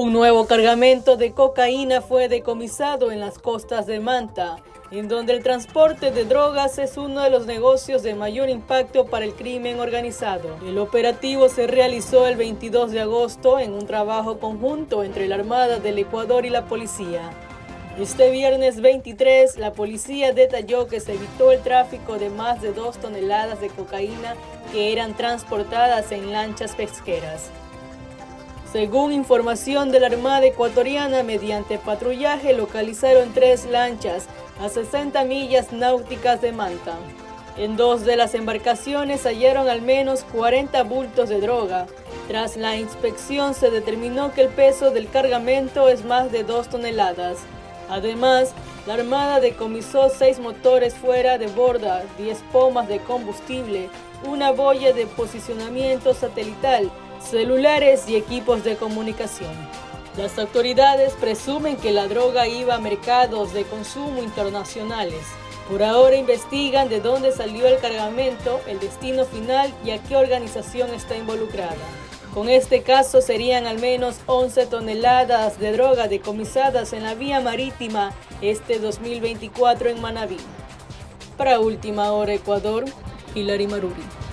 Un nuevo cargamento de cocaína fue decomisado en las costas de Manta, en donde el transporte de drogas es uno de los negocios de mayor impacto para el crimen organizado. El operativo se realizó el 22 de agosto en un trabajo conjunto entre la Armada del Ecuador y la policía. Este viernes 23, la policía detalló que se evitó el tráfico de más de dos toneladas de cocaína que eran transportadas en lanchas pesqueras. Según información de la Armada ecuatoriana, mediante patrullaje localizaron tres lanchas a 60 millas náuticas de Manta. En dos de las embarcaciones hallaron al menos 40 bultos de droga. Tras la inspección se determinó que el peso del cargamento es más de 2 toneladas. Además, la Armada decomisó seis motores fuera de borda, 10 pomas de combustible, una boya de posicionamiento satelital, celulares y equipos de comunicación. Las autoridades presumen que la droga iba a mercados de consumo internacionales. Por ahora investigan de dónde salió el cargamento, el destino final y a qué organización está involucrada. Con este caso serían al menos 11 toneladas de droga decomisadas en la vía marítima este 2024 en Manabí. Para Última Hora Ecuador, Hilary Maruri.